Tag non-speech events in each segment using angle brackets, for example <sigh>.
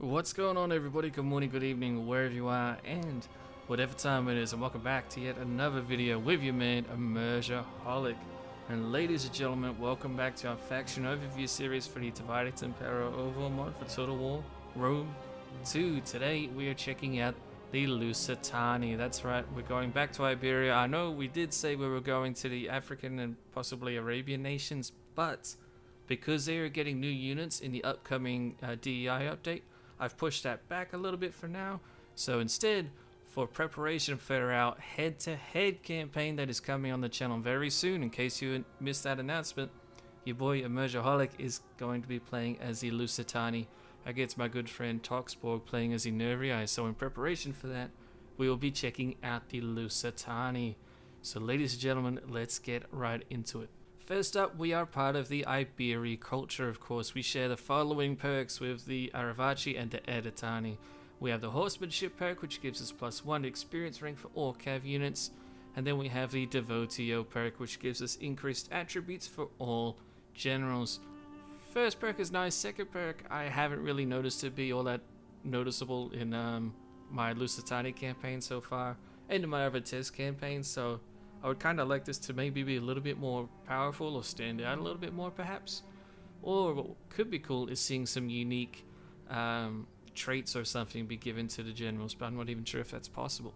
What's going on everybody? Good morning, good evening, wherever you are, and whatever time it is, and welcome back to yet another video with your man, Immersaholic. And ladies and gentlemen, welcome back to our faction overview series for the Divide Et Impera overall mod for Total War Rome 2. Today we are checking out the Lusitani. That's right, we're going back to Iberia. I know we did say we were going to the African and possibly Arabian nations, but because they are getting new units in the upcoming uh, DEI update, I've pushed that back a little bit for now. So instead, for preparation for our head-to-head campaign that is coming on the channel very soon, in case you missed that announcement, your boy Immersaholic is going to be playing as the Lusitani against my good friend Toxborg playing as the Nervii. So in preparation for that, we will be checking out the Lusitani. So ladies and gentlemen, let's get right into it. First up, we are part of the Iberi culture, of course. We share the following perks with the Arevaci and the Edetani. We have the Horsemanship perk, which gives us plus one experience rank for all Cav units. And then we have the Devotio perk, which gives us increased attributes for all generals. First perk is nice, second perk I haven't really noticed to be all that noticeable in um, my Lusitani campaign so far, and in my other test campaigns, so I would kind of like this to maybe be a little bit more powerful or stand out a little bit more perhaps. Or what could be cool is seeing some unique um, traits or something be given to the generals, but I'm not even sure if that's possible.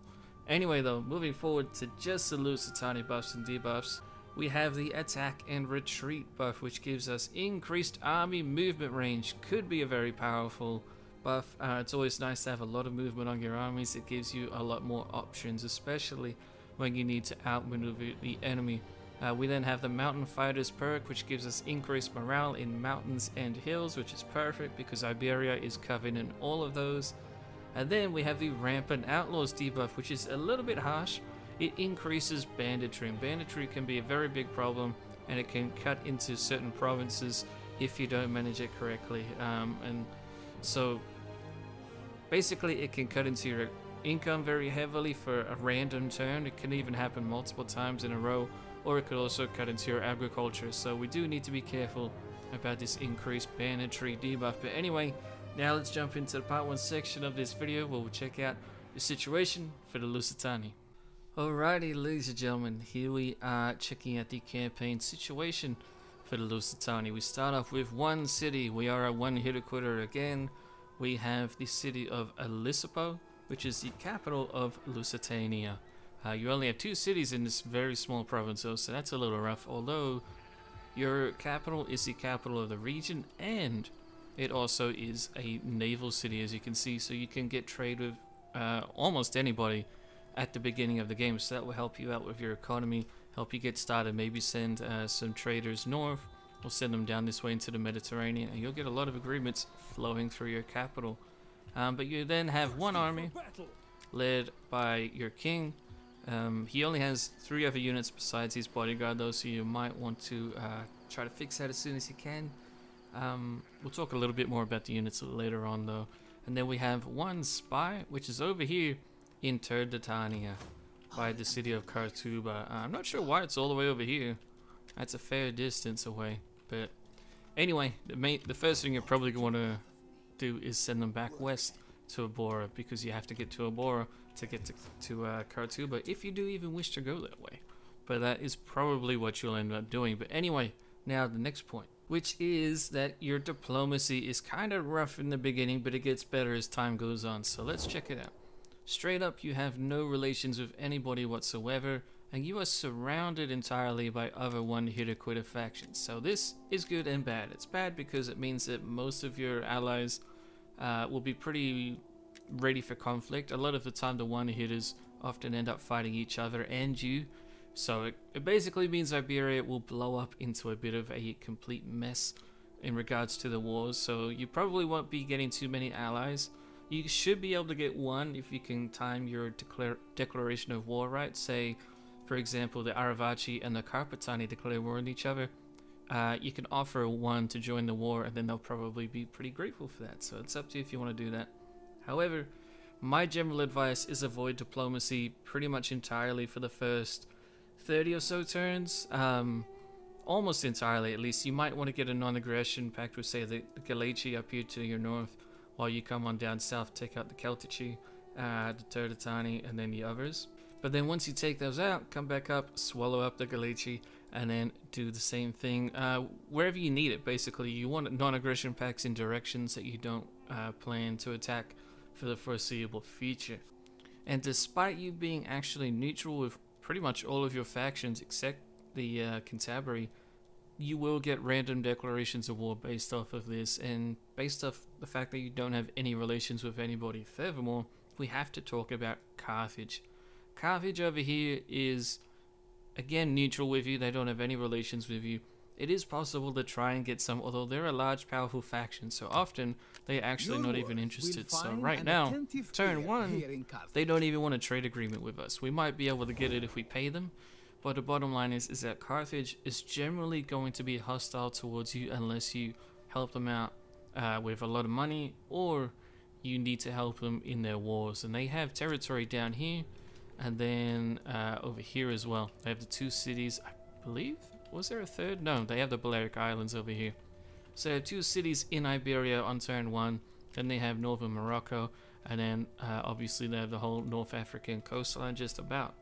Anyway though, moving forward to just the Lusitani buffs and debuffs, we have the attack and retreat buff which gives us increased army movement range. Could be a very powerful buff. Uh, it's always nice to have a lot of movement on your armies. It gives you a lot more options, especially when you need to outmaneuver the enemy. Uh, we then have the Mountain Fighters perk, which gives us increased morale in mountains and hills, which is perfect because Iberia is covered in all of those. And then we have the Rampant Outlaws debuff, which is a little bit harsh. It increases banditry, and banditry can be a very big problem, and it can cut into certain provinces if you don't manage it correctly. Um, and so basically, it can cut into your income very heavily for a random turn. It can even happen multiple times in a row, or it could also cut into your agriculture. So we do need to be careful about this increased banditry debuff. But anyway, now let's jump into the part one section of this video where we'll check out the situation for the Lusitani. Alrighty, ladies and gentlemen, here we are checking out the campaign situation for the Lusitani. We start off with one city. We are a one hitter quitter again. We have the city of Olisipo which is the capital of Lusitania. Uh, you only have two cities in this very small province, though, so that's a little rough. Although your capital is the capital of the region, and it also is a naval city, as you can see, so you can get trade with uh, almost anybody at the beginning of the game. So that will help you out with your economy, help you get started. Maybe send uh, some traders north, or send them down this way into the Mediterranean, and you'll get a lot of agreements flowing through your capital. Um, but you then have one army led by your king. Um, he only has three other units besides his bodyguard though, so you might want to uh, try to fix that as soon as you can. Um, we'll talk a little bit more about the units later on though. And then we have one spy, which is over here in Turdetania by the city of Kartuba. Uh, I'm not sure why it's all the way over here. That's a fair distance away. But anyway, the, main, the first thing you're probably going to do is send them back west to Abora because you have to get to Abora to get to, to uh, Kartuba if you do even wish to go that way. But that is probably what you'll end up doing. But anyway, now the next point, which is that your diplomacy is kind of rough in the beginning, but it gets better as time goes on. So let's check it out. Straight up, you have no relations with anybody whatsoever, and you are surrounded entirely by other one-hitter quitter factions. So this is good and bad. It's bad because it means that most of your allies uh, will be pretty ready for conflict. A lot of the time, the one hitters often end up fighting each other and you. So it, it basically means Iberia will blow up into a bit of a complete mess in regards to the wars. So you probably won't be getting too many allies. You should be able to get one if you can time your declare, declaration of war right. Say, for example, the Arevaci and the Carpetani declare war on each other uh, you can offer one to join the war and then they'll probably be pretty grateful for that. So it's up to you if you want to do that. However, my general advice is avoid diplomacy pretty much entirely for the first 30 or so turns. Um, almost entirely, at least. You might want to get a non-aggression pact with, say, the, Galaci up here to your north, while you come on down south, take out the Celtici, uh, the Turdetani, and then the others. But then once you take those out, come back up, swallow up the Gallici, and then do the same thing uh, wherever you need it. Basically, you want non-aggression packs in directions that you don't uh, plan to attack for the foreseeable future. And despite you being actually neutral with pretty much all of your factions except the uh, Cantabria, you will get random declarations of war based off of this, and based off the fact that you don't have any relations with anybody. Furthermore, we have to talk about Carthage. Carthage over here is again neutral with you, they don't have any relations with you. It is possible to try and get some, although they're a large, powerful faction, so often they're actually Your not even interested. So right now, turn one, they don't even want a trade agreement with us. We might be able to get it if we pay them, but the bottom line is, is that Carthage is generally going to be hostile towards you unless you help them out uh, with a lot of money or you need to help them in their wars. And they have territory down here and then uh, over here as well. They have the two cities, I believe. Was there a third? No, they have the Balearic Islands over here. So two cities in Iberia on turn one. Then they have northern Morocco. And then uh, obviously they have the whole North African coastline just about.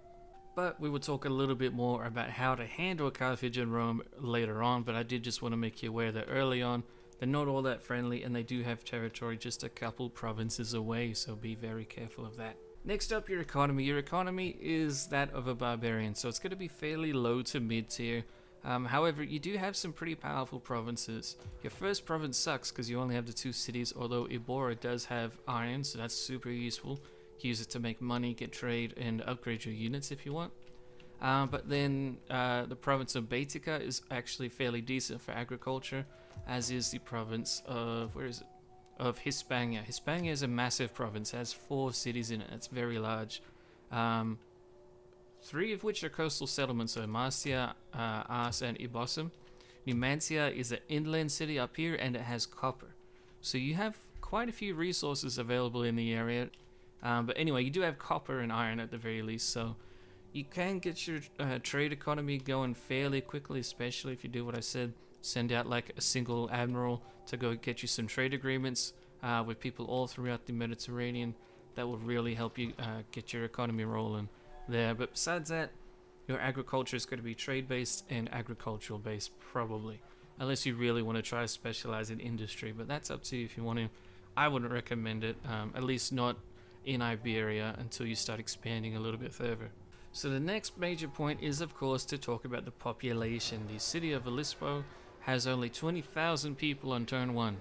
But we will talk a little bit more about how to handle Carthage and Rome later on. But I did just want to make you aware that early on, they're not all that friendly and they do have territory just a couple provinces away. So be very careful of that. Next up, your economy. Your economy is that of a barbarian, so it's going to be fairly low to mid tier. Um, however, you do have some pretty powerful provinces. Your first province sucks because you only have the two cities, although Ibora does have iron, so that's super useful. Use it to make money, get trade, and upgrade your units if you want. Uh, but then uh, the province of Baetica is actually fairly decent for agriculture, as is the province of, where is it? Of Hispania. Hispania is a massive province, it has four cities in it, it's very large. Um, three of which are coastal settlements, so Marcia, uh, Ars, and Ibossum. Numancia is an inland city up here, and it has copper. So you have quite a few resources available in the area. Um, but anyway, you do have copper and iron at the very least, so you can get your uh, trade economy going fairly quickly, especially if you do what I said send out like a single admiral to go get you some trade agreements uh, with people all throughout the Mediterranean. That will really help you uh, get your economy rolling there. But besides that, your agriculture is going to be trade based and agricultural based, probably. Unless you really want to try to specialize in industry, but that's up to you if you want to. I wouldn't recommend it, um, at least not in Iberia until you start expanding a little bit further. So the next major point is, of course, to talk about the population. The city of Aleppo has only 20,000 people on turn 1.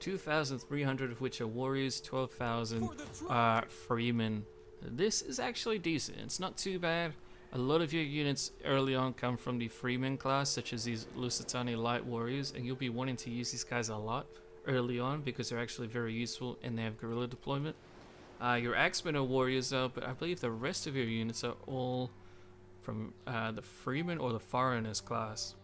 2,300 of which are warriors, 12,000 are freemen. This is actually decent. It's not too bad. A lot of your units early on come from the freeman class, such as these Lusitani light warriors, and you'll be wanting to use these guys a lot early on because they're actually very useful and they have guerrilla deployment. Uh, your axemen are warriors though, but I believe the rest of your units are all from uh, the freeman or the foreigners class.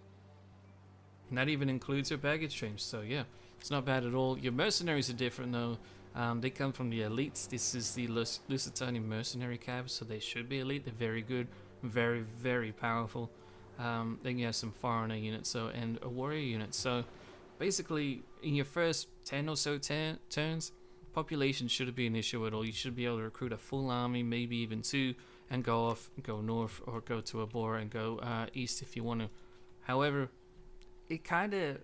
And that even includes your baggage trains, so yeah, it's not bad at all. Your mercenaries are different though. Um, they come from the elites. This is the Lus Lusitanian mercenary cav, so they should be elite. They're very good, very, very powerful. Um, then you have some foreigner units, so and a warrior unit. So basically, in your first 10 or so turns, population shouldn't be an issue at all. You should be able to recruit a full army, maybe even two, and go off, go north, or go to a Abora and go uh, east if you want to. However, it kind of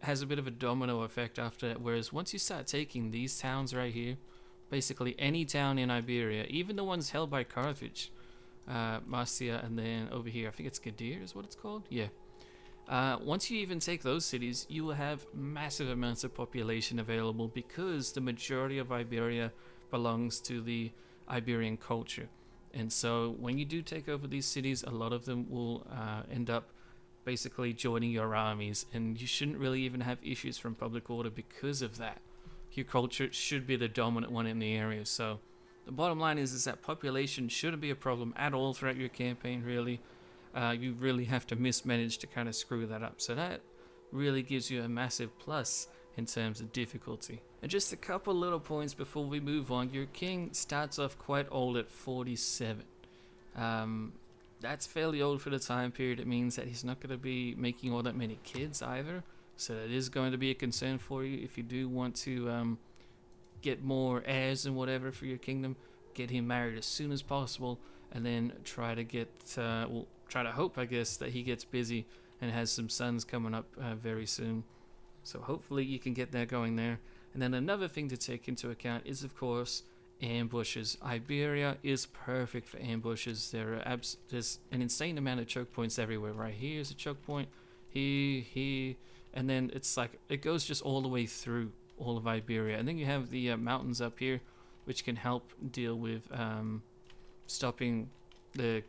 has a bit of a domino effect after that. Whereas once you start taking these towns right here, basically any town in Iberia, even the ones held by Carthage, uh, Marcia, and then over here, I think it's Gadir is what it's called. Yeah. Uh, once you even take those cities, you will have massive amounts of population available because the majority of Iberia belongs to the Iberian culture. And so when you do take over these cities, a lot of them will uh, end up basically joining your armies, and you shouldn't really even have issues from public order because of that. Your culture should be the dominant one in the area, so the bottom line is, is that population shouldn't be a problem at all throughout your campaign, really. Uh, you really have to mismanage to kind of screw that up. So that really gives you a massive plus in terms of difficulty. And just a couple little points before we move on. Your king starts off quite old at 47. Um, that's fairly old for the time period. It means that he's not going to be making all that many kids either. So that is going to be a concern for you if you do want to um, get more heirs and whatever for your kingdom. Get him married as soon as possible, and then try to get uh, well, try to hope, I guess, that he gets busy and has some sons coming up uh, very soon. So hopefully you can get that going there. And then another thing to take into account is, of course, ambushes. Iberia is perfect for ambushes. There are abs- there's an insane amount of choke points everywhere. Right here is a choke point. Here, here, and then it's like it goes just all the way through all of Iberia. And then you have the uh, mountains up here, which can help deal with um, stopping the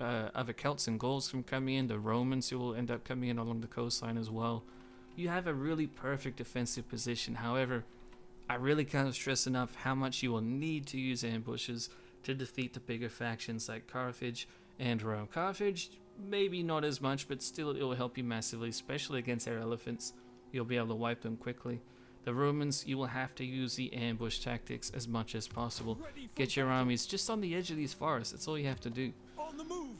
uh, other Celts and Gauls from coming in. The Romans who will end up coming in along the coastline as well. You have a really perfect defensive position. However, I really can't stress enough how much you will need to use ambushes to defeat the bigger factions like Carthage and Rome. Carthage, maybe not as much, but still it will help you massively, especially against their elephants. You'll be able to wipe them quickly. The Romans, you will have to use the ambush tactics as much as possible. Get your armies just on the edge of these forests. That's all you have to do. Move,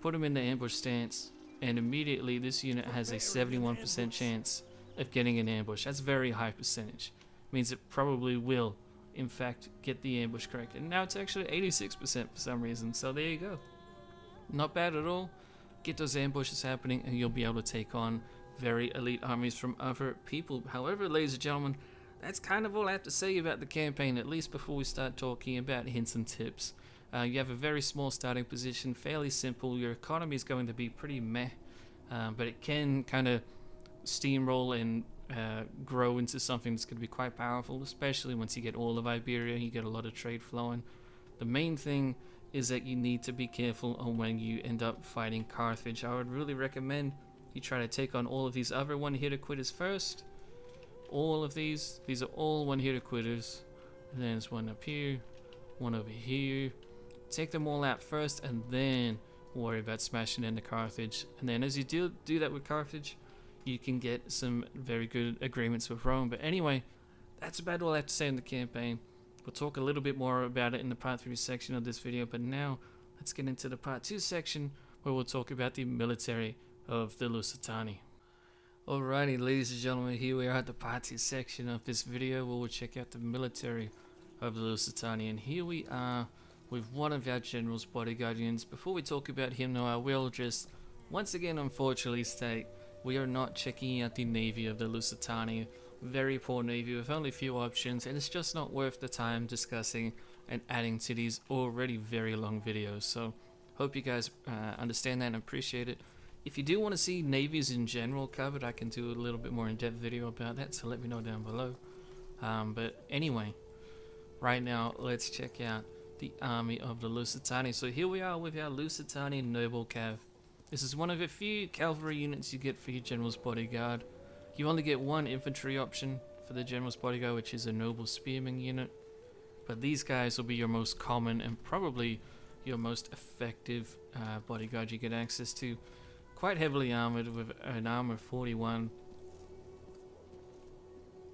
Put them in the ambush stance, and immediately this unit has a 71% chance of getting an ambush. That's very high percentage means it probably will, in fact, get the ambush correct. And now it's actually 86% for some reason, so there you go. Not bad at all. Get those ambushes happening, and you'll be able to take on very elite armies from other people. However, ladies and gentlemen, that's kind of all I have to say about the campaign, at least before we start talking about hints and tips. Uh, you have a very small starting position, fairly simple. Your economy is going to be pretty meh, uh, but it can kind of steamroll and uh, grow into something that's going to be quite powerful, especially once you get all of Iberia, you get a lot of trade flowing. The main thing is that you need to be careful on when you end up fighting Carthage. I would really recommend you try to take on all of these other one hitter quitters first. All of these, these are all one hitter quitters. And then there's one up here, one over here. Take them all out first and then worry about smashing into Carthage. And then as you do, do that with Carthage, you can get some very good agreements with Rome. But anyway, that's about all I have to say in the campaign. We'll talk a little bit more about it in the part 3 section of this video, but now let's get into the part 2 section where we'll talk about the military of the Lusitani. Alrighty, ladies and gentlemen, here we are at the part 2 section of this video where we'll check out the military of the Lusitani. And here we are with one of our general's bodyguard units. Before we talk about him though, I will just once again unfortunately state we are not checking out the navy of the Lusitani. Very poor navy with only few options and it's just not worth the time discussing and adding to these already very long videos. So hope you guys uh, understand that and appreciate it. If you do want to see navies in general covered, I can do a little bit more in-depth video about that, so let me know down below. Um, but anyway, right now, let's check out the army of the Lusitani. So here we are with our Lusitani Noble Cav. This is one of a few cavalry units you get for your general's bodyguard. You only get one infantry option for the general's bodyguard, which is a noble spearman unit. But these guys will be your most common and probably your most effective uh, bodyguard you get access to. Quite heavily armored with an armor 41.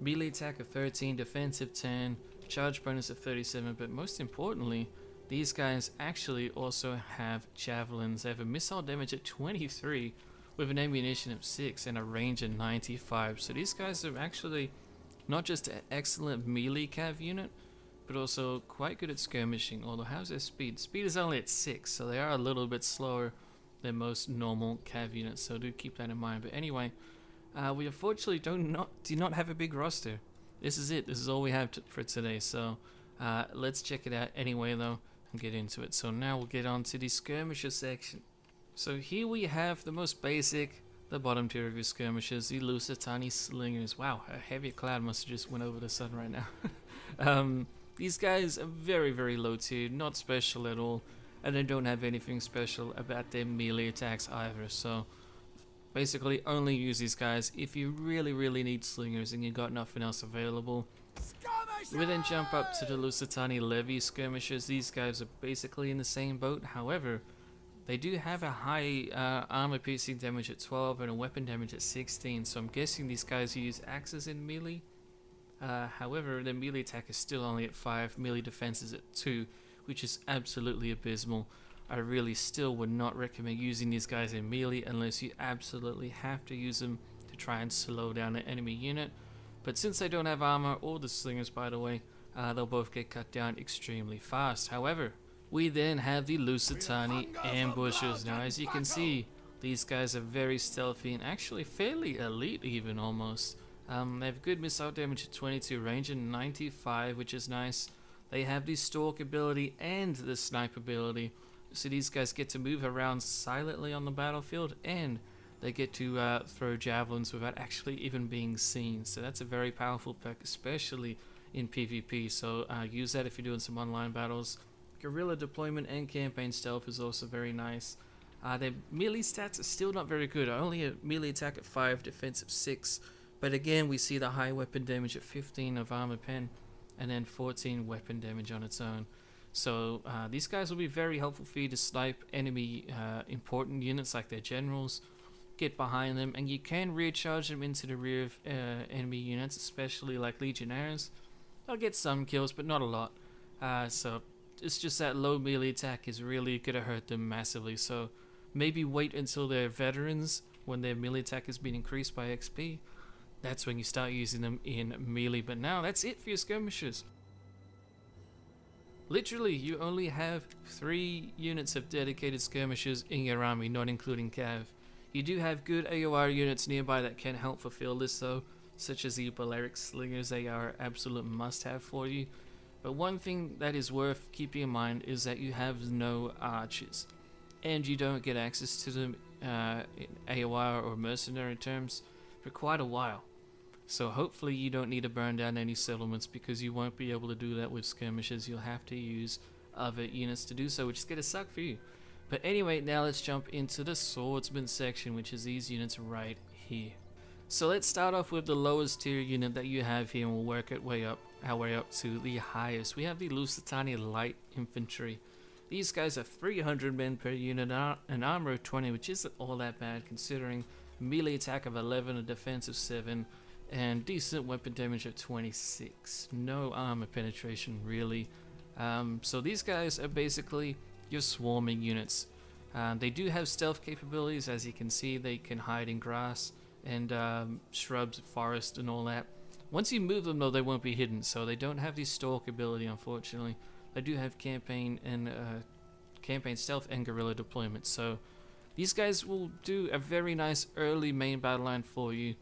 Melee attack of 13, defensive 10, charge bonus of 37, but most importantly, these guys actually also have javelins. They have a missile damage at 23 with an ammunition of 6 and a range of 95. So these guys are actually not just an excellent melee cav unit, but also quite good at skirmishing. Although how's their speed? Speed is only at 6, so they are a little bit slower than most normal cav units. So do keep that in mind. But anyway, uh, we unfortunately do not do not have a big roster. This is it. This is all we have for today. So uh, let's check it out anyway, though and get into it. So now we'll get on to the skirmisher section. So here we have the most basic, the bottom tier of your skirmishers, the Lusitani slingers. Wow, a heavy cloud must have just went over the sun right now. <laughs> um, these guys are very, very low tier, not special at all, and they don't have anything special about their melee attacks either. So basically only use these guys if you really, really need slingers and you got nothing else available. We then jump up to the Lusitani Levy skirmishers. These guys are basically in the same boat. However, they do have a high uh, armor piercing damage at 12 and a weapon damage at 16. So I'm guessing these guys use axes in melee. Uh, however, their melee attack is still only at 5, melee defense is at 2, which is absolutely abysmal. I really still would not recommend using these guys in melee unless you absolutely have to use them to try and slow down an enemy unit. But since they don't have armor or the slingers by the way, uh, they'll both get cut down extremely fast. However, we then have the Lusitani ambushers. Now as you can see, these guys are very stealthy and actually fairly elite even almost. Um, they have good missile damage at 22 range and 95 which is nice. They have the stalk ability and the snipe ability. So these guys get to move around silently on the battlefield and they get to uh, throw javelins without actually even being seen. So that's a very powerful perk, especially in PvP. So uh, use that if you're doing some online battles. Guerrilla deployment and campaign stealth is also very nice. Uh, their melee stats are still not very good. Only a melee attack at 5, defensive 6. But again, we see the high weapon damage at 15 of armor pen, and then 14 weapon damage on its own. So uh, these guys will be very helpful for you to snipe enemy uh, important units like their generals, get behind them, and you can recharge them into the rear of uh, enemy units, especially like legionnaires. They'll get some kills, but not a lot. Uh, so it's just that low melee attack is really gonna hurt them massively. So maybe wait until they're veterans when their melee attack has been increased by XP. That's when you start using them in melee. But now that's it for your skirmishers. Literally, you only have three units of dedicated skirmishers in your army, not including Cav. You do have good AOR units nearby that can help fulfill this though, such as the Balearic Slingers, they are absolute must-have for you. But one thing that is worth keeping in mind is that you have no archers, and you don't get access to them uh, in AOR or mercenary terms for quite a while. So hopefully you don't need to burn down any settlements because you won't be able to do that with skirmishes. You'll have to use other units to do so, which is going to suck for you. But anyway, now let's jump into the swordsman section, which is these units right here. So let's start off with the lowest tier unit that you have here and we'll work our way up, our way up to the highest. We have the Lusitani Light Infantry. These guys are 300 men per unit, an armor of 20, which isn't all that bad considering melee attack of 11, a defense of 7, and decent weapon damage of 26. No armor penetration really. Um, so these guys are basically your swarming units. Uh, they do have stealth capabilities, as you can see. They can hide in grass and um, shrubs, forest, and all that. Once you move them, though, they won't be hidden, so they don't have the stalk ability, unfortunately. They do have campaign and uh, campaign stealth and guerrilla deployment, so these guys will do a very nice early main battle line for you.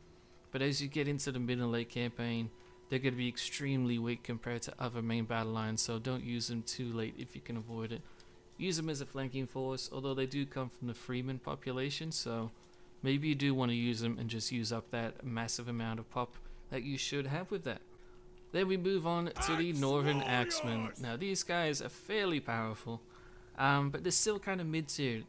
But as you get into the mid and late campaign, they're going to be extremely weak compared to other main battle lines, so don't use them too late if you can avoid it. Use them as a flanking force, although they do come from the freeman population, so maybe you do want to use them and just use up that massive amount of pop that you should have with that. Then we move on to the Northern Axemen. Now these guys are fairly powerful, um, but they're still kind of mid-tier.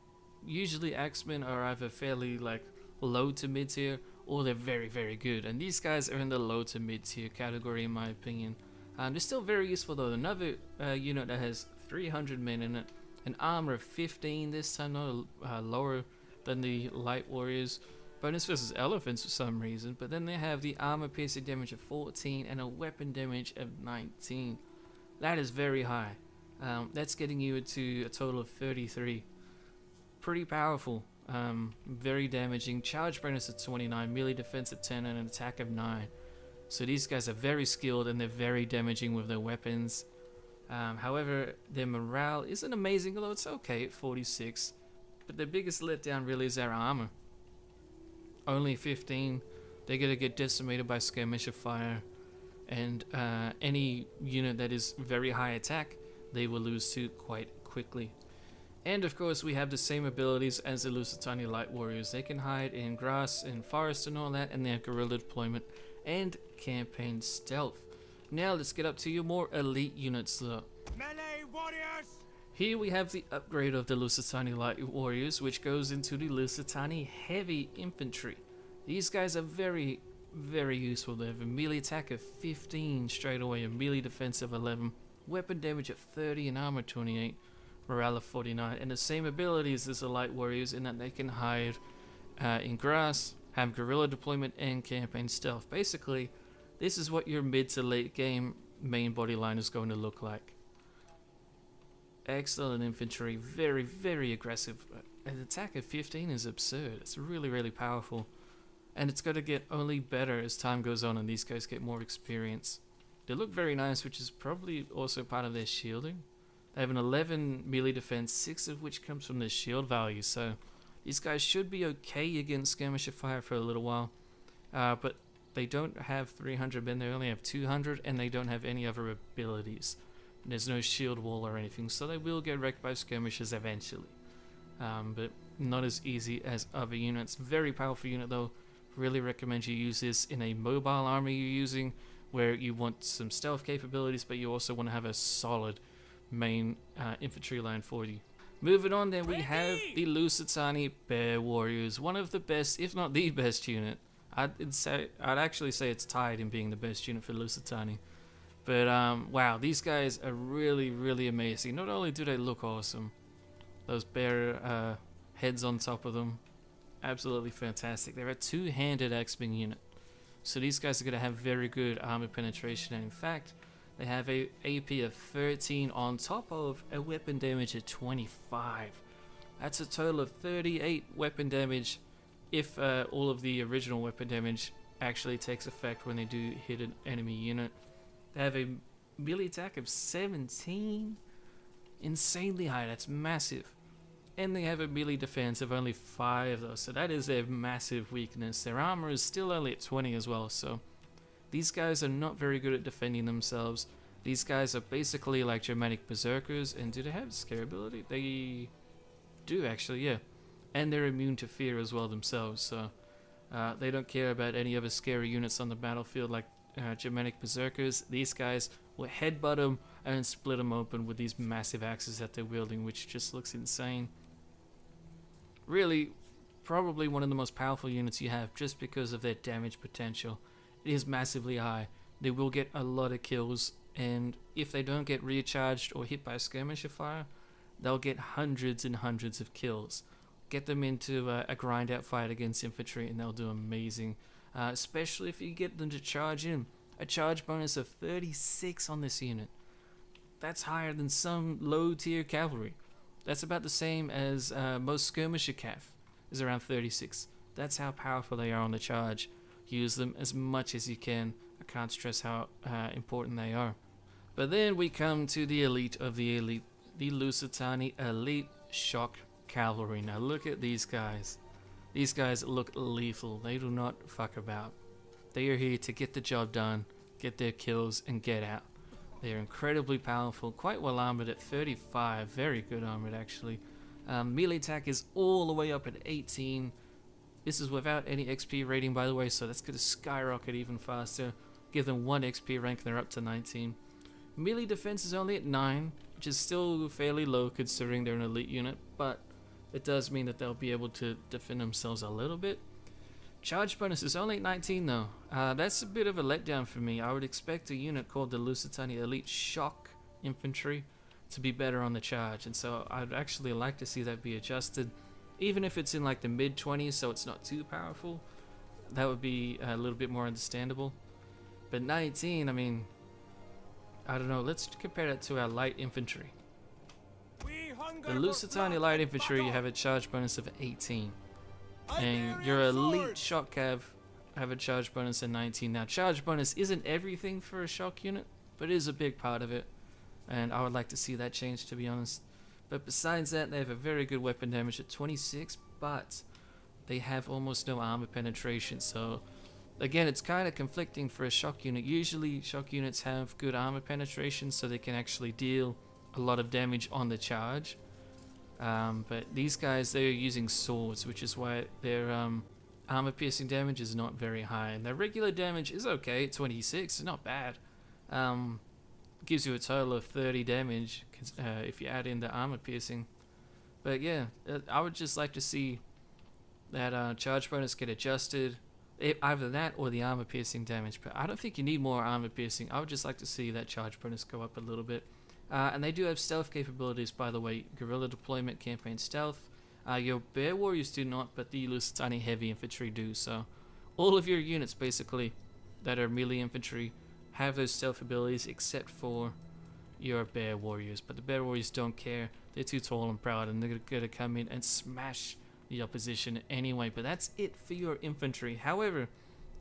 Usually Axemen are either fairly like low to mid-tier or they're very very good and these guys are in the low to mid tier category in my opinion um, they're still very useful though another uh, unit that has 300 men in it an armor of 15 this time not uh, lower than the light warriors bonus versus elephants for some reason but then they have the armor piercing damage of 14 and a weapon damage of 19 that is very high um, that's getting you to a total of 33 pretty powerful um, very damaging. Charge bonus at 29, melee defense at 10, and an attack of 9. So these guys are very skilled and they're very damaging with their weapons. Um, however, their morale isn't amazing, although it's okay at 46. But their biggest letdown really is their armor. Only 15. They're going to get decimated by skirmisher fire. And uh, any unit that is very high attack, they will lose to quite quickly. And of course, we have the same abilities as the Lusitani Light Warriors. They can hide in grass and forest and all that, and they have guerrilla deployment and campaign stealth. Now let's get up to your more elite units though. Melee warriors! Here we have the upgrade of the Lusitani Light Warriors, which goes into the Lusitani Heavy Infantry. These guys are very, very useful. They have a melee attack of 15 straight away, a melee defense of 11, weapon damage of 30, and armor 28 morale of 49, and the same abilities as the light warriors in that they can hide uh, in grass, have guerrilla deployment, and campaign stealth. Basically, this is what your mid to late game main body line is going to look like. Excellent infantry, very, very aggressive. An attack of 15 is absurd. It's really, really powerful. And it's going to get only better as time goes on and these guys get more experience. They look very nice, which is probably also part of their shielding. They have an 11 melee defense, 6 of which comes from their shield value, so these guys should be okay against skirmisher fire for a little while. Uh, but they don't have 300 men, they only have 200, and they don't have any other abilities. There's no shield wall or anything, so they will get wrecked by skirmishers eventually. Um, but not as easy as other units. Very powerful unit though. Really recommend you use this in a mobile army you're using where you want some stealth capabilities, but you also want to have a solid main uh, infantry line for you. Moving on, then we have the Lusitani Bear Warriors, one of the best, if not the best unit. I'd say I'd actually say it's tied in being the best unit for Lusitani. But um, wow, these guys are really, really amazing. Not only do they look awesome, those bear uh, heads on top of them, absolutely fantastic. They're a two-handed axe-wielding unit. So these guys are going to have very good armor penetration, and in fact, they have a AP of 13 on top of a weapon damage of 25. That's a total of 38 weapon damage if uh, all of the original weapon damage actually takes effect when they do hit an enemy unit. They have a melee attack of 17. Insanely high, that's massive and they have a melee defense of only 5 though, so that is their massive weakness. Their armor is still only at 20 as well, so these guys are not very good at defending themselves. These guys are basically like Germanic Berserkers, and do they have scare ability? They do actually, yeah. And they're immune to fear as well themselves, so uh, they don't care about any other scary units on the battlefield like uh, Germanic Berserkers. These guys will headbutt them and split them open with these massive axes that they're wielding, which just looks insane really probably one of the most powerful units you have just because of their damage potential. It is massively high. They will get a lot of kills and if they don't get recharged or hit by a skirmisher fire, they'll get hundreds and hundreds of kills. Get them into a, a grind out fight against infantry and they'll do amazing. Uh, especially if you get them to charge in. A charge bonus of 36 on this unit. That's higher than some low tier cavalry. That's about the same as uh, most skirmisher cav is around 36. That's how powerful they are on the charge. Use them as much as you can. I can't stress how uh, important they are. But then we come to the elite of the elite, the Lusitani Elite Shock Cavalry. Now look at these guys. These guys look lethal. They do not fuck about. They are here to get the job done, get their kills, and get out. They're incredibly powerful, quite well armored at 35, very good armored actually. Um, melee attack is all the way up at 18. This is without any XP rating by the way, so that's going to skyrocket even faster. Give them 1 XP rank and they're up to 19. Melee defense is only at 9, which is still fairly low considering they're an elite unit, but it does mean that they'll be able to defend themselves a little bit. Charge bonus is only 19 though. Uh, that's a bit of a letdown for me. I would expect a unit called the Lusitania Elite Shock Infantry to be better on the charge, and so I'd actually like to see that be adjusted, even if it's in like the mid 20s, so it's not too powerful. That would be a little bit more understandable. But 19, I mean, I don't know. Let's compare that to our light infantry. The Lusitania light infantry you have a charge bonus of 18. And your elite shock cav have a charge bonus of 19. Now, charge bonus isn't everything for a shock unit, but it is a big part of it. And I would like to see that change, to be honest. But besides that, they have a very good weapon damage at 26, but they have almost no armor penetration. So, again, it's kind of conflicting for a shock unit. Usually, shock units have good armor penetration, so they can actually deal a lot of damage on the charge. Um, but these guys, they're using swords, which is why their um, armor piercing damage is not very high. And their regular damage is okay, 26, not bad. Um, gives you a total of 30 damage uh, if you add in the armor piercing. But yeah, uh, I would just like to see that uh, charge bonus get adjusted. Either that or the armor piercing damage. But I don't think you need more armor piercing. I would just like to see that charge bonus go up a little bit. Uh, and they do have stealth capabilities, by the way. Guerrilla deployment, campaign stealth. Uh, your bear warriors do not, but the Lusitani heavy infantry do. So, all of your units basically that are melee infantry have those stealth abilities, except for your bear warriors. But the bear warriors don't care. They're too tall and proud, and they're gonna come in and smash the opposition anyway. But that's it for your infantry. However,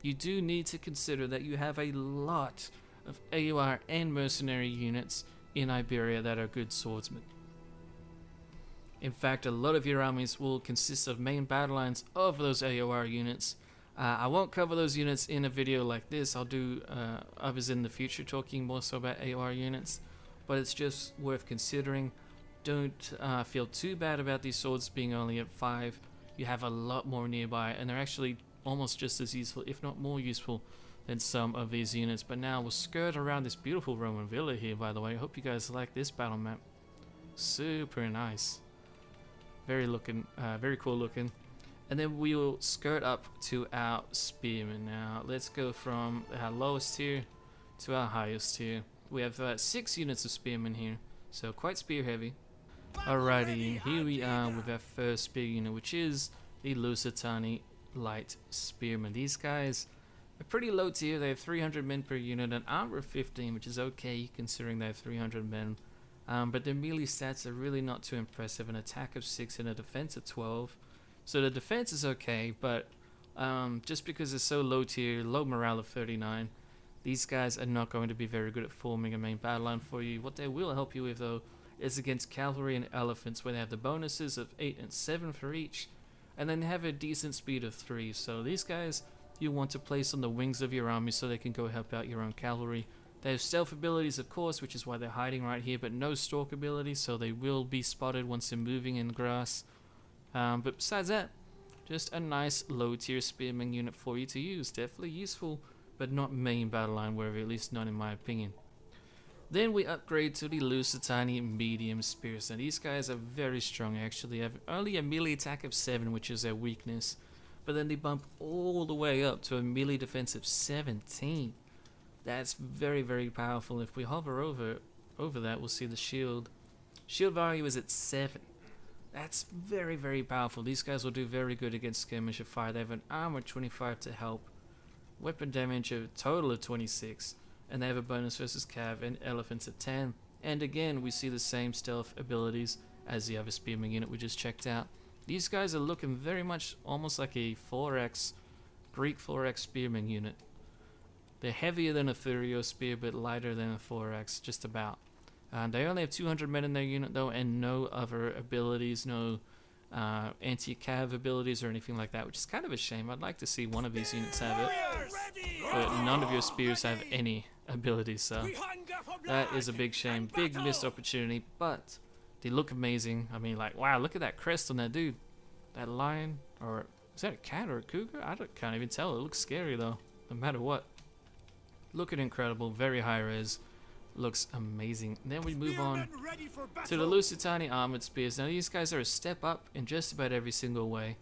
you do need to consider that you have a lot of AOR and mercenary units in Iberia that are good swordsmen. In fact, a lot of your armies will consist of main battle lines of those AOR units. Uh, I won't cover those units in a video like this. I'll do uh, others in the future talking more so about AOR units. But it's just worth considering. Don't uh, feel too bad about these swords being only at 5. You have a lot more nearby and they're actually almost just as useful, if not more useful, than some of these units. But now we'll skirt around this beautiful Roman villa here, by the way. I hope you guys like this battle map. Super nice. Very looking, uh, very cool looking. And then we will skirt up to our spearmen. Now let's go from our lowest tier to our highest tier. We have uh, six units of spearmen here, so quite spear heavy. Alrighty, here we are with our first spear unit, which is the Lusitani Light Spearmen. These guys are pretty low tier. They have 300 men per unit, and armor of 15, which is okay considering they have 300 men. Um, but their melee stats are really not too impressive. An attack of 6 and a defense of 12. So the defense is okay, but um, just because it's so low tier, low morale of 39, these guys are not going to be very good at forming a main battle line for you. What they will help you with, though, is against cavalry and elephants, where they have the bonuses of 8 and 7 for each, and then have a decent speed of 3. So these guys you want to place on the wings of your army so they can go help out your own cavalry. They have stealth abilities, of course, which is why they're hiding right here, but no stalk ability, so they will be spotted once they're moving in grass. Um, but besides that, just a nice low-tier spearman unit for you to use. Definitely useful, but not main battle line worthy, at least not in my opinion. Then we upgrade to the Lusitani medium spears. Now these guys are very strong actually. Have only a melee attack of 7, which is their weakness. But then they bump all the way up to a melee defense of 17. That's very, very powerful. If we hover over over that, we'll see the shield. Shield value is at 7. That's very, very powerful. These guys will do very good against skirmisher fire. They have an armor 25 to help. Weapon damage a total of 26. And they have a bonus versus cav and elephants at 10. And again, we see the same stealth abilities as the other spearman unit we just checked out. These guys are looking very much almost like a 4x Greek 4x spearman unit. They're heavier than a Thurio spear, but lighter than a 4X, just about. Uh, they only have 200 men in their unit, though, and no other abilities, no uh, anti-cav abilities or anything like that, which is kind of a shame. I'd like to see one of these units have it, but none of your spears have any <laughs> abilities, so that is a big shame. Big missed opportunity, but they look amazing. I mean, like, wow, look at that crest on that dude. That lion, or is that a cat or a cougar? I can't even tell. It looks scary, though, no matter what. Looking incredible, very high res. Looks amazing. then we move on to the Lusitani Armored Spears. Now these guys are a step up in just about every single way.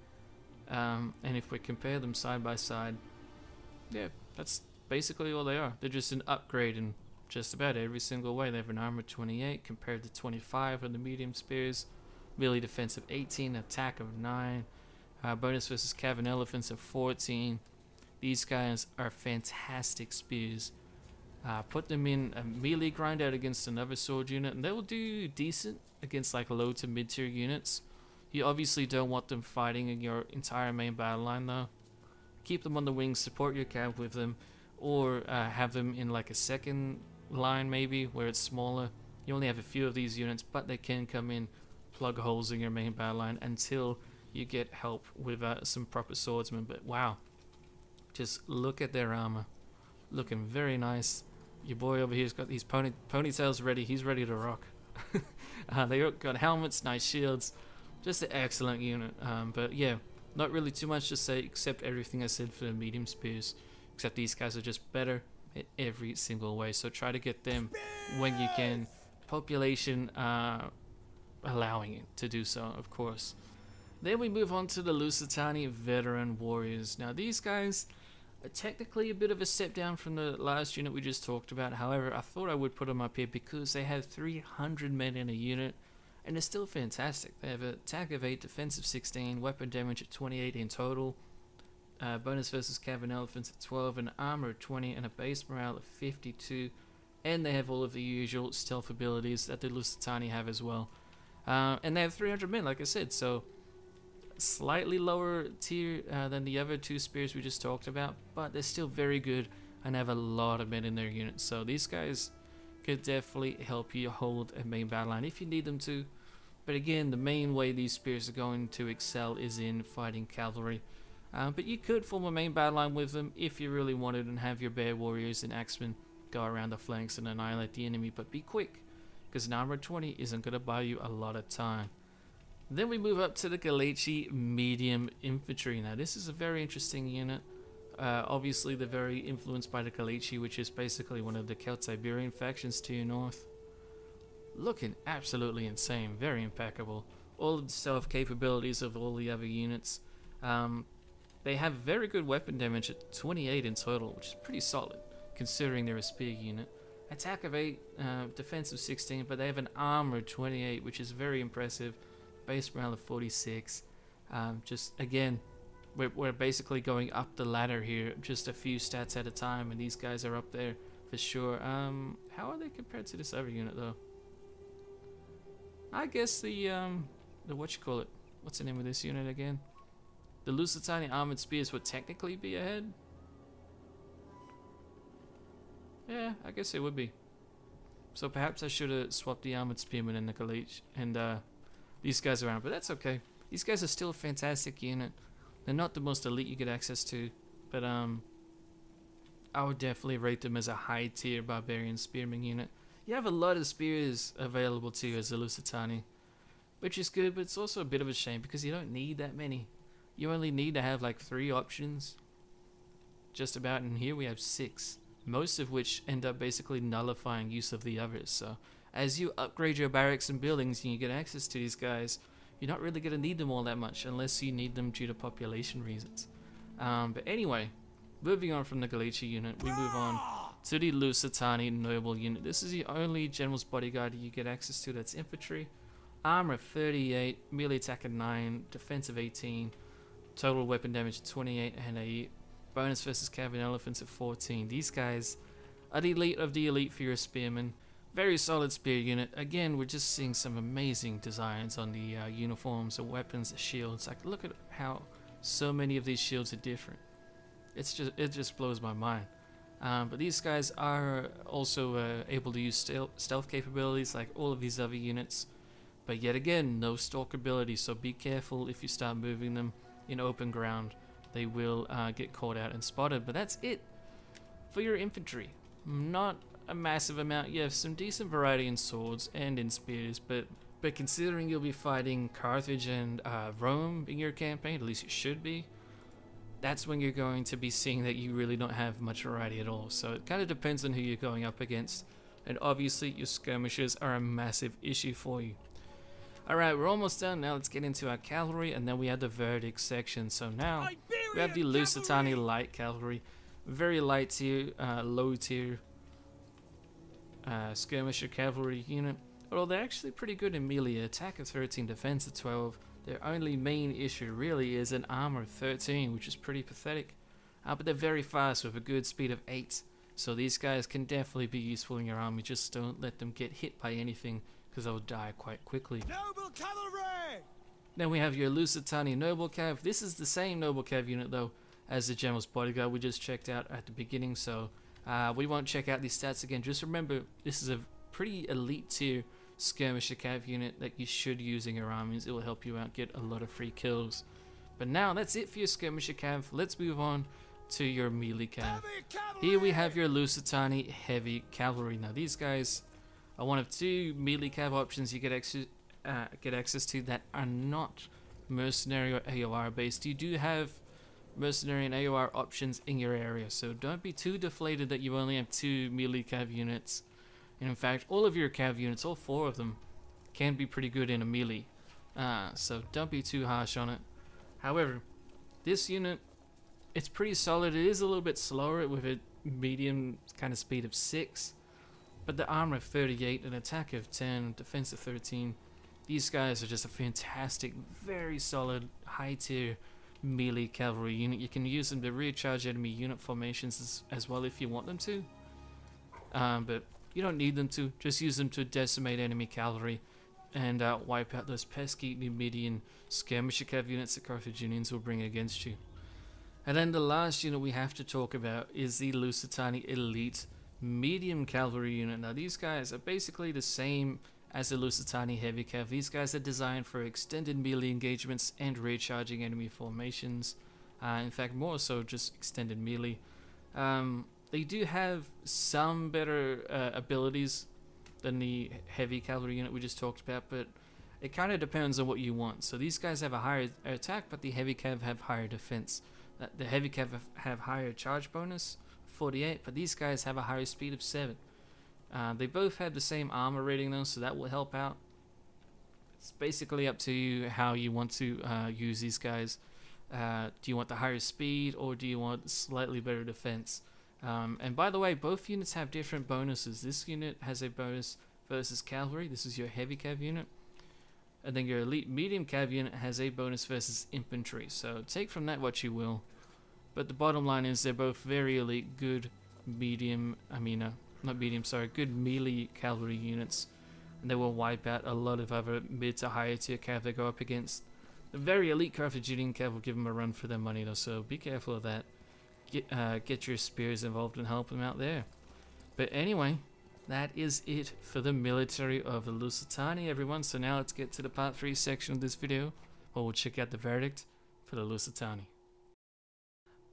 Um, and if we compare them side by side, yeah, that's basically all they are. They're just an upgrade in just about every single way. They have an armor 28 compared to 25 on the medium spears. Melee defense of 18, attack of 9, uh, bonus versus Cavan Elephants of 14, these guys are fantastic spears. Uh, put them in a melee grind out against another sword unit, and they will do decent against like low to mid tier units. You obviously don't want them fighting in your entire main battle line though. Keep them on the wings, support your camp with them, or uh, have them in like a second line maybe where it's smaller. You only have a few of these units, but they can come in, plug holes in your main battle line until you get help with uh, some proper swordsmen. But wow, just look at their armor. Looking very nice. Your boy over here's got these pony ponytails ready. He's ready to rock. <laughs> uh, they got helmets, nice shields. Just an excellent unit. Um, but yeah, not really too much to say except everything I said for the medium spears. Except these guys are just better in every single way. So try to get them when you can. Population uh, allowing it to do so, of course. Then we move on to the Lusitani Veteran Warriors. Now these guys are technically a bit of a step down from the last unit we just talked about. However, I thought I would put them up here because they have 300 men in a unit and they're still fantastic. They have an attack of 8, defense of 16, weapon damage at 28 in total, uh, bonus versus Cavan Elephants at 12, an armor of 20, and a base morale of 52. And they have all of the usual stealth abilities that the Lusitani have as well. Uh, and they have 300 men, like I said, so slightly lower tier uh, than the other two spears we just talked about, but they're still very good and have a lot of men in their units. So these guys could definitely help you hold a main battle line if you need them to. But again, the main way these spears are going to excel is in fighting cavalry. Uh, but you could form a main battle line with them if you really wanted and have your bear warriors and axemen go around the flanks and annihilate the enemy. But be quick, because armor 20 isn't going to buy you a lot of time. Then we move up to the Galici medium infantry. Now this is a very interesting unit. Uh, obviously they're very influenced by the Galici, which is basically one of the Celtiberian factions to your north. Looking absolutely insane, very impeccable. All of the stealth capabilities of all the other units. Um, they have very good weapon damage at 28 in total, which is pretty solid, considering they're a spear unit. Attack of 8, uh, defense of 16, but they have an armor of 28, which is very impressive base morale of 46. Um, just again, we're, we're basically going up the ladder here, just a few stats at a time, and these guys are up there for sure. Um, how are they compared to this other unit though? I guess the um, the what you call it? What's the name of this unit again? The Lusitani armored spears would technically be ahead. Yeah, I guess it would be. So perhaps I should have swapped the armored spearmen and the Galich and uh, these guys around, but that's okay. These guys are still a fantastic unit. They're not the most elite you get access to, but um, I would definitely rate them as a high tier barbarian spearman unit. You have a lot of spears available to you as a Lusitani, which is good, but it's also a bit of a shame because you don't need that many. You only need to have like three options, just about, and here we have six, most of which end up basically nullifying use of the others. So as you upgrade your barracks and buildings and you get access to these guys, you're not really going to need them all that much unless you need them due to population reasons. Um, but anyway, moving on from the Galicia unit, we move on to the Lusitani Noble unit. This is the only General's Bodyguard you get access to that's infantry. Armor 38, melee attack of 9, defensive 18, total weapon damage 28, and a bonus versus cavalry elephants at 14. These guys are the elite of the elite for your spearmen. Very solid spear unit. Again, we're just seeing some amazing designs on the uh, uniforms, the weapons, the shields. Like, look at how so many of these shields are different. It's just it just blows my mind. Um, but these guys are also uh, able to use stealth, stealth capabilities like all of these other units. But yet again, no stalk ability, so be careful if you start moving them in open ground. They will uh, get caught out and spotted. But that's it for your infantry. Not a massive amount. You have some decent variety in swords and in spears, but but considering you'll be fighting Carthage and uh, Rome in your campaign, at least you should be, that's when you're going to be seeing that you really don't have much variety at all. So it kind of depends on who you're going up against. And obviously your skirmishes are a massive issue for you. Alright, we're almost done. Now let's get into our cavalry and then we have the verdict section. So now we have the Lusitani light cavalry. Very light tier, uh, low tier uh, skirmisher cavalry unit. Although they're actually pretty good in melee, attack of 13, defense of 12. Their only main issue really is an armor of 13, which is pretty pathetic. Uh, but they're very fast with a good speed of 8. So these guys can definitely be useful in your army, just don't let them get hit by anything, because they'll die quite quickly. Noble cavalry! Then we have your Lusitani Noble Cav. This is the same Noble Cav unit though as the General's Bodyguard we just checked out at the beginning, so uh, we won't check out these stats again. Just remember, this is a pretty elite tier skirmisher cav unit that you should use in your armies. It will help you out get a lot of free kills. But now that's it for your skirmisher cav. Let's move on to your melee cav. Here we have your Lusitani heavy cavalry. Now these guys are one of two melee cav options you get access uh, get access to that are not mercenary or AOR based. You do have mercenary and AOR options in your area. So don't be too deflated that you only have two melee cav units. And in fact, all of your cav units, all four of them, can be pretty good in a melee. Uh, so don't be too harsh on it. However, this unit, it's pretty solid. It is a little bit slower with a medium kind of speed of 6. But the armor of 38, an attack of 10, defense of 13. These guys are just a fantastic, very solid, high tier melee cavalry unit. You can use them to recharge enemy unit formations as, as well if you want them to. Um, but you don't need them to. Just use them to decimate enemy cavalry. and uh, wipe out those pesky Numidian skirmisher cav units the Carthaginians will bring against you. And then the last unit we have to talk about is the Lusitani Elite Medium Cavalry unit. Now these guys are basically the same as the Lusitani Heavy Cav. These guys are designed for extended melee engagements and recharging enemy formations. Uh, in fact, more so just extended melee. Um, they do have some better uh, abilities than the heavy cavalry unit we just talked about, but it kind of depends on what you want. So these guys have a higher attack, but the heavy cav have higher defense. Uh, the heavy cav have higher charge bonus, 48, but these guys have a higher speed of 7. Uh, they both have the same armor rating though, so that will help out. It's basically up to you how you want to uh, use these guys. Uh, do you want the higher speed or do you want slightly better defense? Um, and by the way, both units have different bonuses. This unit has a bonus versus cavalry. This is your heavy cav unit. And then your elite medium cav unit has a bonus versus infantry. So take from that what you will. But the bottom line is they're both very elite, good medium, I mean, uh, not medium, sorry, good melee cavalry units. And they will wipe out a lot of other mid to higher tier cav they go up against. The very elite Carthaginian cav will give them a run for their money though, so be careful of that get uh, get your spears involved and help them out there. But anyway, that is it for the military of the Lusitani, everyone. So now let's get to the part 3 section of this video, where we'll check out the verdict for the Lusitani.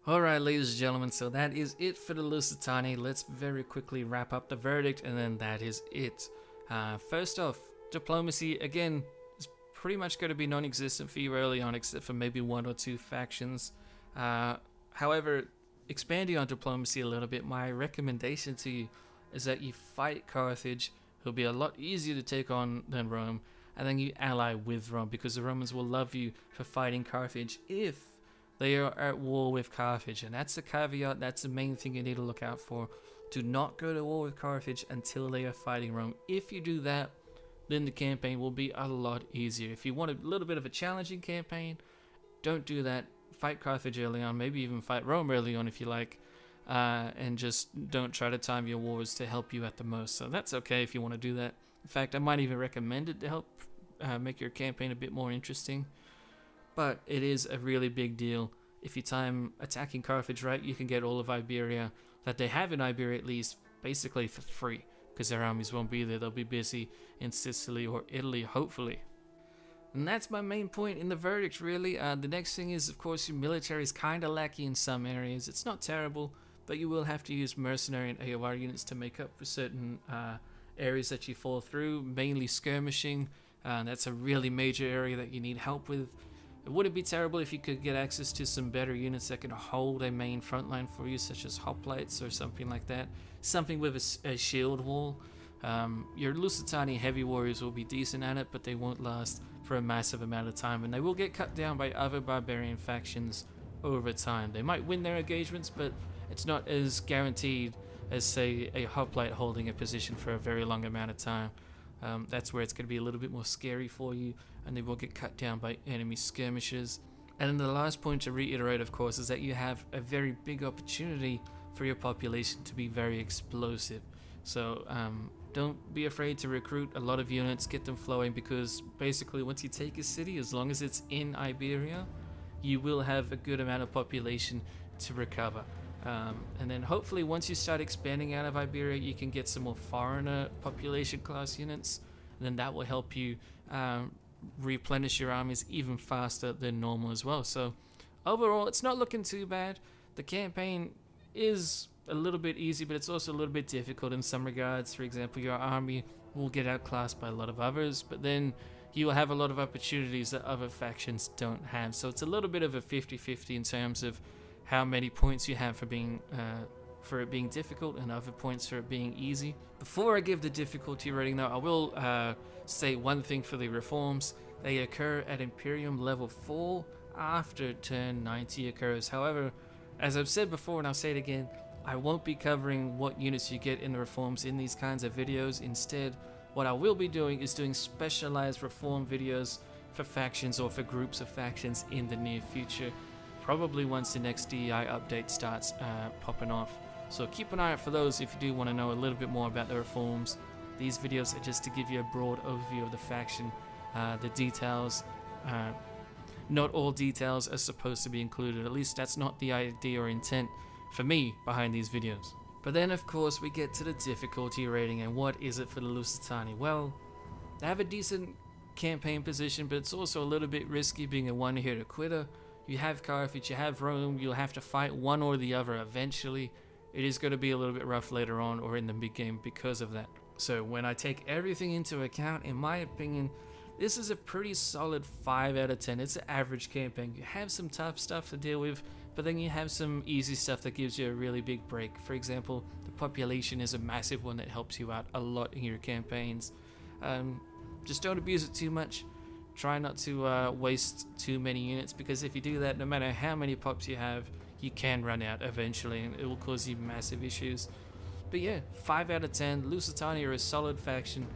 Alright, ladies and gentlemen, so that is it for the Lusitani. Let's very quickly wrap up the verdict, and then that is it. Uh, first off, diplomacy, again, is pretty much going to be non-existent for you early on, except for maybe one or two factions. Uh, however, expanding on diplomacy a little bit, my recommendation to you is that you fight Carthage. It'll be a lot easier to take on than Rome, and then you ally with Rome because the Romans will love you for fighting Carthage if they are at war with Carthage. And that's the caveat, that's the main thing you need to look out for. Do not go to war with Carthage until they are fighting Rome. If you do that, then the campaign will be a lot easier. If you want a little bit of a challenging campaign, don't do that fight Carthage early on, maybe even fight Rome early on if you like, uh, and just don't try to time your wars to help you at the most. So that's okay if you want to do that. In fact, I might even recommend it to help uh, make your campaign a bit more interesting. But it is a really big deal. If you time attacking Carthage right, you can get all of Iberia that they have in Iberia at least basically for free because their armies won't be there. They'll be busy in Sicily or Italy, hopefully. And that's my main point in the verdict, really. Uh, the next thing is, of course, your military is kind of lacking in some areas. It's not terrible, but you will have to use mercenary and AOR units to make up for certain uh, areas that you fall through, mainly skirmishing. Uh, that's a really major area that you need help with. It wouldn't be terrible if you could get access to some better units that can hold a main front line for you, such as hoplites or something like that. Something with a, a shield wall. Um, your Lusitani heavy warriors will be decent at it, but they won't last for a massive amount of time, and they will get cut down by other barbarian factions over time. They might win their engagements, but it's not as guaranteed as, say, a hoplite holding a position for a very long amount of time. Um, that's where it's going to be a little bit more scary for you, and they will get cut down by enemy skirmishes. And then the last point to reiterate, of course, is that you have a very big opportunity for your population to be very explosive. So um, don't be afraid to recruit a lot of units, get them flowing, because basically once you take a city, as long as it's in Iberia, you will have a good amount of population to recover. Um, and then hopefully once you start expanding out of Iberia, you can get some more foreigner population class units. And then that will help you um, replenish your armies even faster than normal as well. So overall, it's not looking too bad. The campaign is a little bit easy, but it's also a little bit difficult in some regards. For example, your army will get outclassed by a lot of others, but then you will have a lot of opportunities that other factions don't have. So it's a little bit of a 50-50 in terms of how many points you have for being uh, for it being difficult and other points for it being easy. Before I give the difficulty rating though, I will uh, say one thing for the reforms. They occur at Imperium level 4 after turn 90 occurs. However, as I've said before and I'll say it again, I won't be covering what units you get in the reforms in these kinds of videos. Instead, what I will be doing is doing specialized reform videos for factions or for groups of factions in the near future. Probably once the next DEI update starts uh, popping off. So keep an eye out for those if you do want to know a little bit more about the reforms. These videos are just to give you a broad overview of the faction, uh, the details. Uh, not all details are supposed to be included, at least that's not the idea or intent for me behind these videos. But then, of course, we get to the difficulty rating, and what is it for the Lusitani? Well, they have a decent campaign position, but it's also a little bit risky being a one-hitter quitter. You have Carthage, you have Rome, you'll have to fight one or the other eventually. It is going to be a little bit rough later on or in the mid game because of that. So when I take everything into account, in my opinion, this is a pretty solid 5 out of 10. It's an average campaign. You have some tough stuff to deal with, but then you have some easy stuff that gives you a really big break. For example, the population is a massive one that helps you out a lot in your campaigns. Um, just don't abuse it too much. Try not to uh, waste too many units because if you do that, no matter how many pops you have, you can run out eventually and it will cause you massive issues. But yeah, 5 out of 10. Lusitania are a solid faction.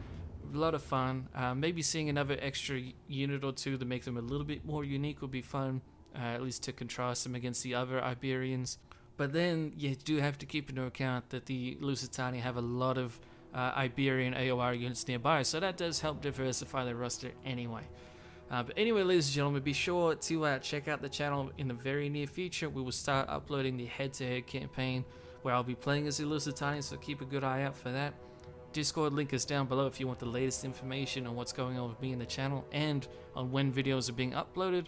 A lot of fun. Uh, maybe seeing another extra unit or two to make them a little bit more unique would be fun. Uh, at least to contrast them against the other Iberians. But then you do have to keep into account that the Lusitania have a lot of uh, Iberian AOR units nearby, so that does help diversify the roster anyway. Uh, but anyway, ladies and gentlemen, be sure to uh, check out the channel in the very near future. We will start uploading the head-to-head -head campaign where I'll be playing as the Lusitania, so keep a good eye out for that. Discord link is down below if you want the latest information on what's going on with me in the channel and on when videos are being uploaded.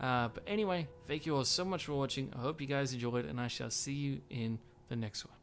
Uh, but anyway, thank you all so much for watching. I hope you guys enjoyed, and I shall see you in the next one.